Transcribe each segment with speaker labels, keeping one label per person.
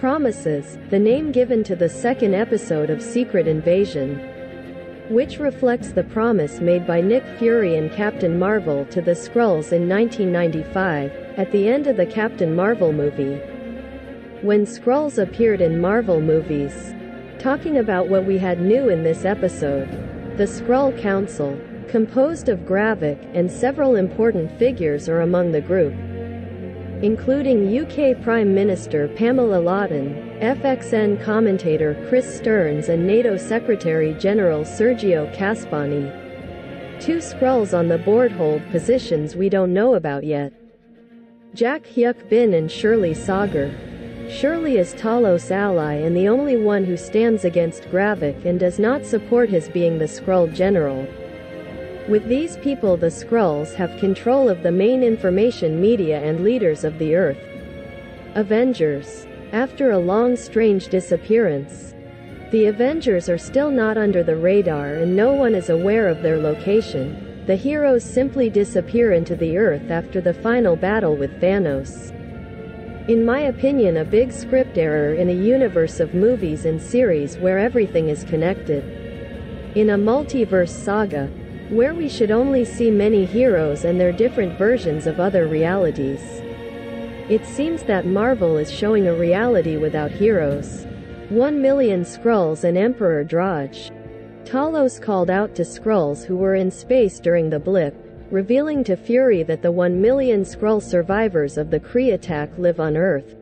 Speaker 1: Promises, the name given to the second episode of Secret Invasion, which reflects the promise made by Nick Fury and Captain Marvel to the Skrulls in 1995, at the end of the Captain Marvel movie. When Skrulls appeared in Marvel movies, talking about what we had new in this episode, the Skrull Council, composed of Gravik and several important figures are among the group, including UK Prime Minister Pamela Lawton, FXN commentator Chris Stearns and NATO Secretary General Sergio Kaspani. Two Skrulls on the board hold positions we don't know about yet. Jack Hyuk Bin and Shirley Sagar. Shirley is Talos' ally and the only one who stands against Gravik and does not support his being the Skrull general. With these people the Skrulls have control of the main information media and leaders of the Earth. Avengers. After a long strange disappearance, the Avengers are still not under the radar and no one is aware of their location. The heroes simply disappear into the Earth after the final battle with Thanos. In my opinion a big script error in a universe of movies and series where everything is connected. In a multiverse saga, where we should only see many heroes and their different versions of other realities. It seems that Marvel is showing a reality without heroes. 1 million Skrulls and Emperor Draaj. Talos called out to Skrulls who were in space during the blip, revealing to Fury that the 1 million Skrull survivors of the Kree attack live on Earth.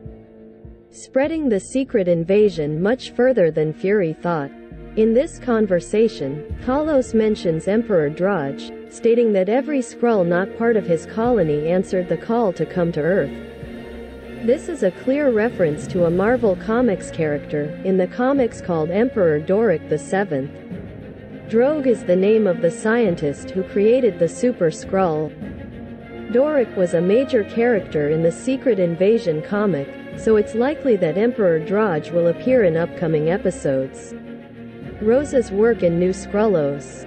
Speaker 1: Spreading the secret invasion much further than Fury thought. In this conversation, Talos mentions Emperor Draaj, stating that every Skrull not part of his colony answered the call to come to Earth. This is a clear reference to a Marvel Comics character, in the comics called Emperor Dorrek VII. Drogue is the name of the scientist who created the Super Skrull. Dorrek was a major character in the Secret Invasion comic, so it's likely that Emperor Draaj will appear in upcoming episodes. Rosa's work in New Skrullos.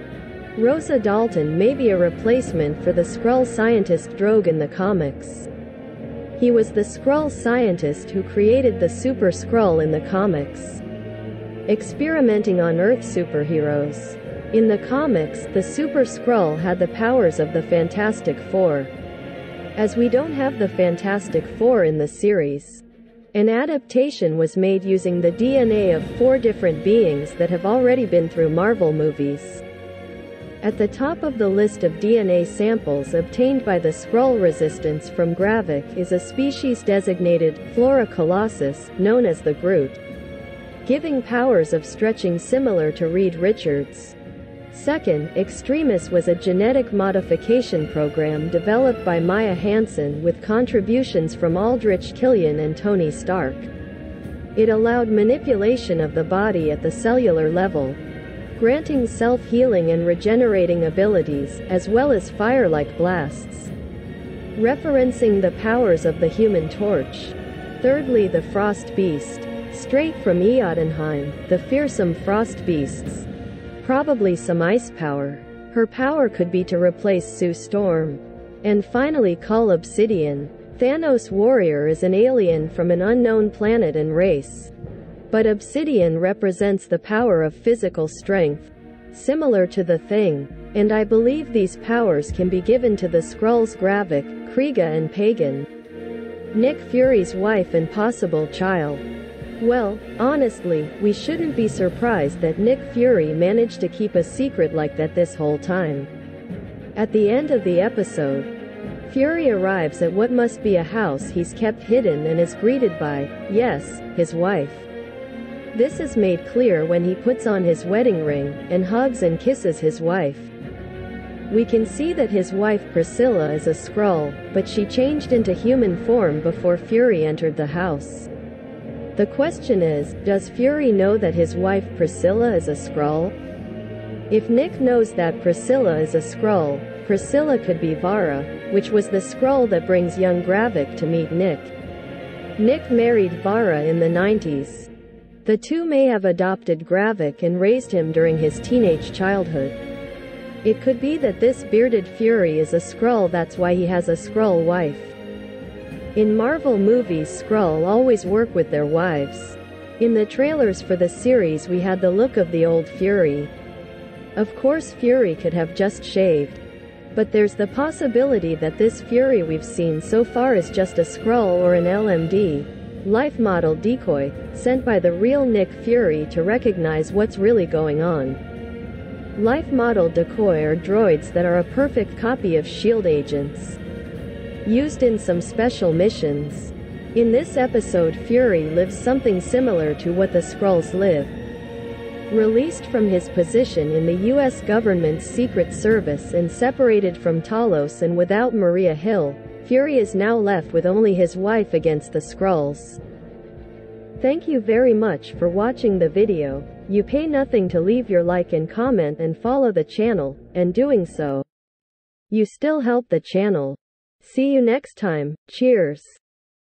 Speaker 1: Rosa Dalton may be a replacement for the Skrull scientist Drogue in the comics. He was the Skrull scientist who created the Super Skrull in the comics. Experimenting on Earth superheroes. In the comics, the Super Skrull had the powers of the Fantastic Four. As we don't have the Fantastic Four in the series, an adaptation was made using the DNA of four different beings that have already been through Marvel movies. At the top of the list of DNA samples obtained by the Skrull resistance from Gravik is a species designated Flora colossus, known as the Groot, giving powers of stretching similar to Reed Richards. Second, Extremis was a genetic modification program developed by Maya Hansen with contributions from Aldrich Killian and Tony Stark. It allowed manipulation of the body at the cellular level, granting self-healing and regenerating abilities, as well as fire-like blasts. Referencing the powers of the Human Torch. Thirdly the Frost Beast. Straight from Jotunheim, the fearsome Frost Beasts Probably some ice power. Her power could be to replace Sue Storm. And finally Cull Obsidian. Thanos Warrior is an alien from an unknown planet and race. But Obsidian represents the power of physical strength, similar to the Thing. And I believe these powers can be given to the Skrulls Gravik, Kriega and Pagon. Nick Fury's wife and possible child. Well, honestly, we shouldn't be surprised that Nick Fury managed to keep a secret like that this whole time. At the end of the episode, Fury arrives at what must be a house he's kept hidden and is greeted by, yes, his wife. This is made clear when he puts on his wedding ring and hugs and kisses his wife. We can see that his wife Priscilla is a Skrull, but she changed into human form before Fury entered the house. The question is, does Fury know that his wife Priscilla is a Skrull? If Nick knows that Priscilla is a Skrull, Priscilla could be Vara, which was the Skrull that brings young Gravik to meet Nick. Nick married Vara in the 90s. The two may have adopted Gravik and raised him during his teenage childhood. It could be that this bearded Fury is a Skrull that's why he has a Skrull wife. In Marvel movies Skrull always work with their wives. In the trailers for the series we had the look of the old Fury. Of course Fury could have just shaved. But there's the possibility that this Fury we've seen so far is just a Skrull or an LMD, life model decoy, sent by the real Nick Fury to recognize what's really going on. Life model decoy are droids that are a perfect copy of SHIELD agents used in some special missions. In this episode Fury lives something similar to what the Skrulls live. Released from his position in the US government's Secret Service and separated from Talos and without Maria Hill, Fury is now left with only his wife against the Skrulls. Thank you very much for watching the video. You pay nothing to leave your like and comment and follow the channel, and doing so, you still help the channel. See you next time. Cheers.